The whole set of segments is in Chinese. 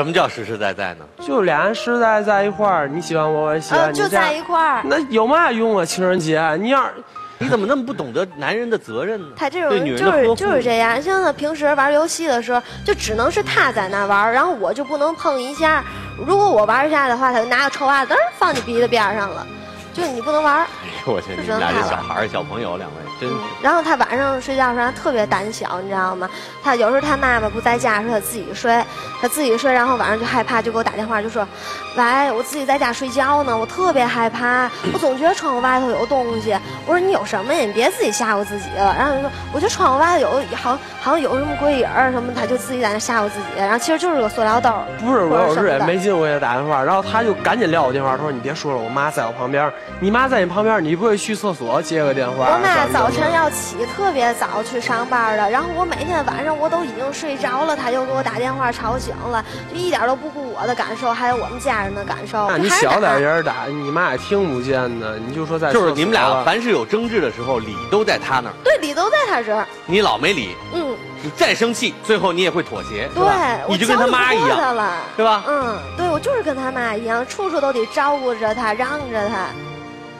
什么叫实实在在呢？就俩人实实在在一块儿，你喜欢我，我也喜欢就在一块儿。那有嘛用啊？情人节，你要你怎么那么不懂得男人的责任呢？他这种人就是就是这样，像他平时玩游戏的时候，就只能是他在那玩，然后我就不能碰一下。如果我玩一下的话，他就拿个臭袜子儿放你鼻子边上了，就你不能玩。哎呦我去，你们俩这小孩儿、小朋友，两位真。然后他晚上睡觉的时候他特别胆小，你知道吗？他有时候他妈妈不在家的时候，他自己睡，他自己睡，然后晚上就害怕，就给我打电话，就说：“喂，我自己在家睡觉呢，我特别害怕，我总觉得窗户外头有东西。”我说：“你有什么呀？你别自己吓唬自己了。”然后就说：“我觉得窗户外头有好好像有什么鬼影儿什么，他就自己在那吓唬自己。然后其实就是个塑料兜。不是，我有时也没劲，我给他打电话，然后他就赶紧撂我电话，他说：“你别说了，我妈在我旁边，你妈在你旁边，你不会去厕所接个电话？”我妈怎么早晨要起特别早去上班的，然后我每天晚上我都已经睡着了，他就给我打电话吵醒了，就一点都不顾我的感受，还有我们家人的感受。那你小点音打，你妈也听不见呢。你就说在就是你们俩凡是有争执的时候，理都在他那儿，对，理都在他这儿。你老没理，嗯，你再生气，最后你也会妥协，对，我你就跟他妈一样，了。是吧？嗯，对，我就是跟他妈一样，处处都得照顾着他，让着他。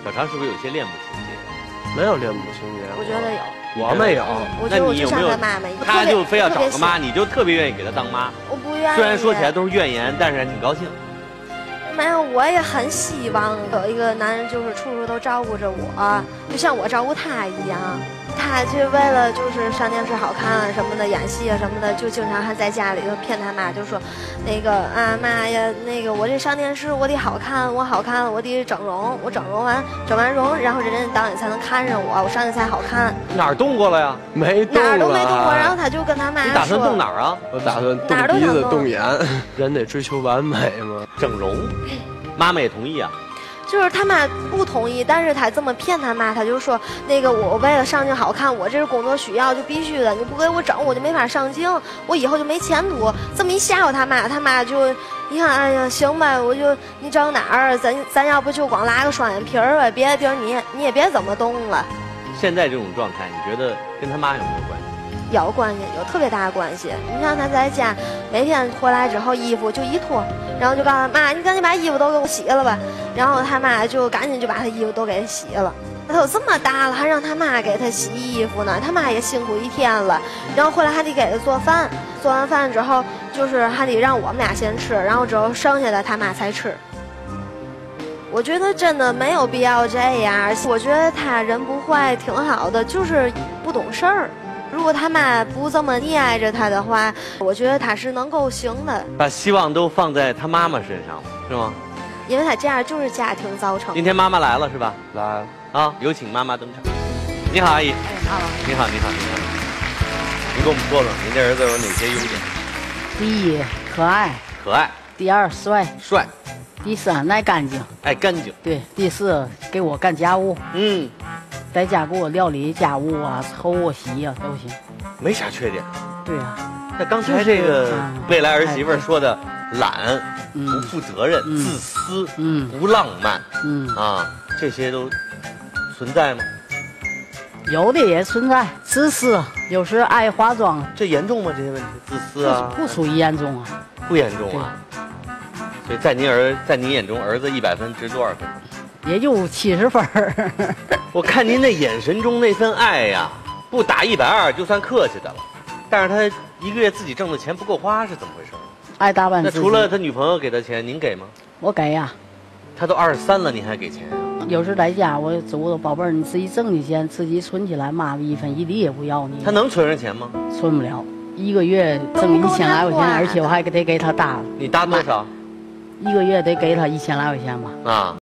小常是不是有些恋母情节？没有恋母情节，我觉得有，我没有。嗯，我觉那得我就像你有没有她妈妈，他就非要找个妈，你就特别愿意给他当妈。我不愿意。虽然说起来都是怨言，但是还挺高兴。没有，我也很希望有一个男人，就是处处都照顾着我，就像我照顾他一样。他就为了就是上电视好看啊什么的，演戏啊什么的，就经常还在家里头骗他妈，就说那个啊妈呀，那个我这上电视我得好看，我好看，我得整容，我整容完整完容，然后人家导演才能看上我，我上去才好看，哪儿动过了呀？没动哪儿都没动过。然后他就跟他妈说你打算说动哪儿啊？我打算哪儿都动鼻子、想动动眼，人得追求完美嘛。整容，妈妈也同意啊。就是他妈不同意，但是他这么骗他妈，他就说那个我为了上镜好看，我这是工作需要，就必须的，你不给我整，我就没法上镜，我以后就没前途。这么一吓唬他妈，他妈就一看，哎呀，行吧，我就你整哪儿，咱咱要不就光拉个双眼皮儿吧，别的地儿你也你也别怎么动了。现在这种状态，你觉得跟他妈有没有关系？有关系，有特别大的关系。你像他在家，每天回来之后衣服就一脱，然后就告诉他妈，你赶紧把衣服都给我洗了吧。然后他妈就赶紧就把他衣服都给洗了。他都这么大了，还让他妈给他洗衣服呢，他妈也辛苦一天了。然后回来还得给他做饭，做完饭之后就是还得让我们俩先吃，然后之后剩下的他妈才吃。我觉得真的没有必要这样。我觉得他人不坏，挺好的，就是不懂事儿。如果他妈不这么溺爱着他的话，我觉得他是能够行的，把希望都放在他妈妈身上了，是吗？因为他这样就是家庭造成今。天妈妈来了是吧？来了，啊，有请妈妈登场。你好，阿姨。哎，好，你好，你好，你好。您给我们说说，您这儿子有哪些优点？第一可爱，可爱、第二帅，帅、第三爱干净，爱干净。对，第四给我干家务，嗯，在家给我料理家务啊，凑合洗呀、都行。没啥缺点。对呀、那刚才这个未来儿媳妇儿说的懒、嗯不负责任、嗯自私、嗯不浪漫嗯，啊，这些都存在吗？有的也存在自私，有时爱化妆，这严重吗？这些问题，自私不啊，不属于严重啊。不严重啊。所以在您儿在您眼中，儿子一百分值多少分？也就七十分儿。我看您那眼神中那份爱呀，不打一百二就算客气的了。但是他一个月自己挣的钱不够花是怎么回事？爱打扮。那除了他女朋友给他钱，您给吗？我给呀、他都二十三了，你还给钱呀、有时在家我嘱咐宝贝儿，你自己挣的钱自己存起来，妈妈一分一厘也不要你。他能存上钱吗？存不了，一个月挣一千来块钱，而且我还得给他搭，你搭多少？一个月得给他一千来块钱吧。啊？